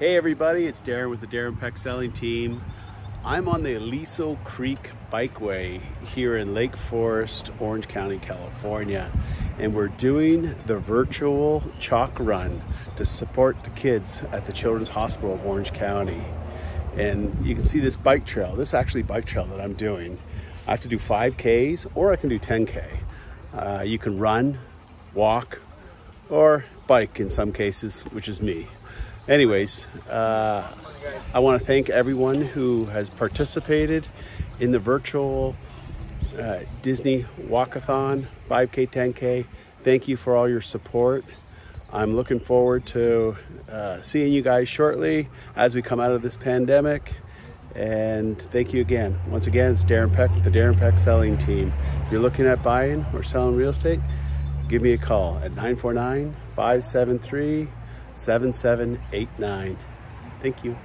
Hey everybody, it's Darren with the Darren Peck Selling Team. I'm on the Aliso Creek Bikeway here in Lake Forest, Orange County, California. And we're doing the virtual CHOC run to support the kids at the Children's Hospital of Orange County. And you can see this bike trail. This is actually bike trail that I'm doing. I have to do 5Ks or I can do 10K. Uh, you can run, walk, or bike in some cases, which is me. Anyways, uh, I want to thank everyone who has participated in the virtual uh, Disney Walkathon 5K, 10K. Thank you for all your support. I'm looking forward to uh, seeing you guys shortly as we come out of this pandemic. And thank you again. Once again, it's Darren Peck with the Darren Peck Selling Team. If you're looking at buying or selling real estate, give me a call at 949 573 7789. Thank you.